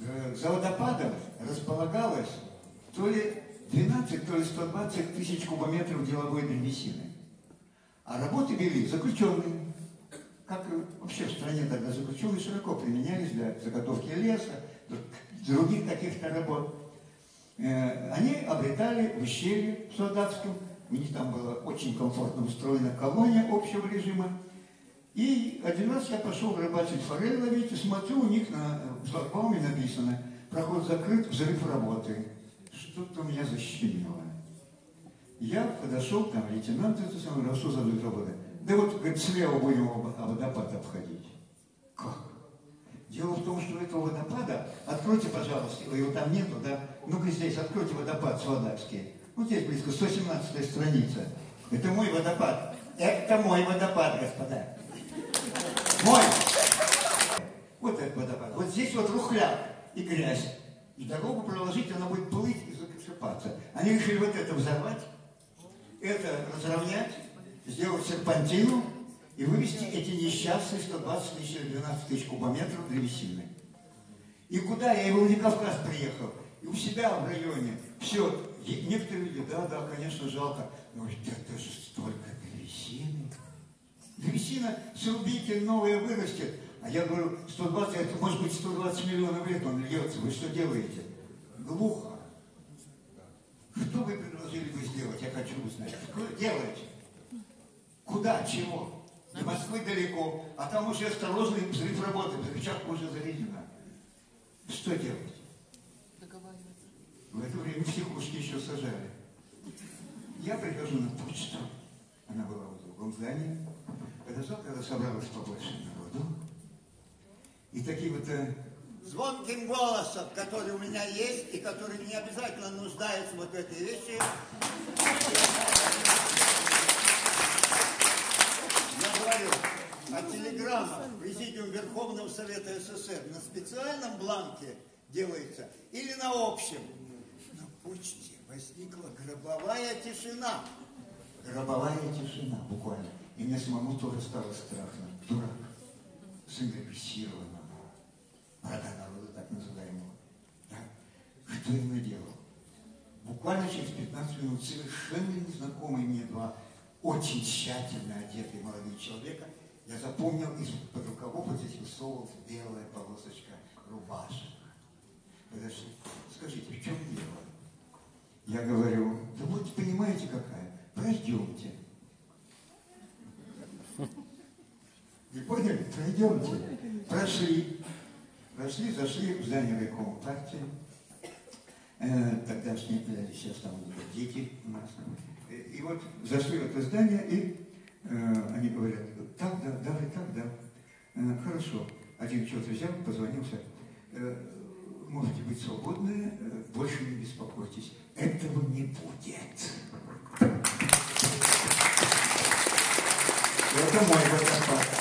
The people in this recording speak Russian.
Э, За водопадом располагалось то ли 12, то ли 120 тысяч кубометров деловой древесины. А работы вели заключенные. Как и вообще в стране тогда заключенные широко применялись для заготовки леса, других каких-то работ. Э, Они обретали в ущелье Солдатском, у них там была очень комфортно устроена колония общего режима. И один раз я пошел рыбачить форель ловить, и смотрю, у них на шлагбауме написано «Проход закрыт, взрыв работы». Что-то меня защемило. Я подошел, там лейтенант это самое, «А что за взрыв работы? Да вот, говорит, слева будем а водопад обходить. Как? Дело в том, что этого водопада, откройте, пожалуйста, его там нету, да? Ну-ка здесь, откройте водопад Свадакский. Вот здесь близко, 117 страница. Это мой водопад. Это мой водопад, господа. Мой. Вот этот водопад. Вот здесь вот рухляк и грязь. И дорогу проложить, она будет плыть и закопаться. Они решили вот это взорвать, это разровнять, сделать серпантину и вывести эти несчастные 120 тысяч или 12 тысяч кубометров древесины. И куда я и в Владикавказ приехал, и у себя в районе. Все, некоторые люди, да, да, конечно, жалко. Но это же столько древесины. Древесина срубитель новая вырастет. А я говорю, 120, это может быть 120 миллионов лет он льется. Вы что делаете? Глухо. Что вы предложили бы сделать, я хочу узнать. Что делаете? Куда? Чего? До Москвы далеко, а там уже осторожный взрыв работы, взрывчатка уже заведена. Что делать? Договариваться. В это время психушки еще сажали. Я прихожу на почту. Она была в другом здании. Подошел, когда собралось побольше народу. И такие вот э, звонким голосом, который у меня есть и который не обязательно нуждается вот в этой вещи. Я говорю о телеграммах в Президиум Верховного Совета СССР на специальном бланке делается или на общем. На почте возникла гробовая тишина. Гробовая тишина буквально. И мне самому тоже стало страшно. Дурак. Сын репрессированного. Врага народа так называемого. Да? Что я наделал? Буквально через 15 минут совершенно незнакомые мне два очень тщательно одетые молодые человека, я запомнил из под рукавов вот здесь высовывалась белая полосочка рубашек. Подошли. Скажите, в чем дело? Я говорю, да вот понимаете какая, пройдемте. Вы поняли? Пройдемте. Прошли. Прошли, зашли райкома партии. Э, тогдашние, э, сейчас там дети у нас. Э, И вот зашли в это здание, и э, они говорят, так, да, да, вы так, да. Э, хорошо. Один что-то взял, позвонился. Э, можете быть свободны, э, больше не беспокойтесь. Этого не будет. Это мой водопад.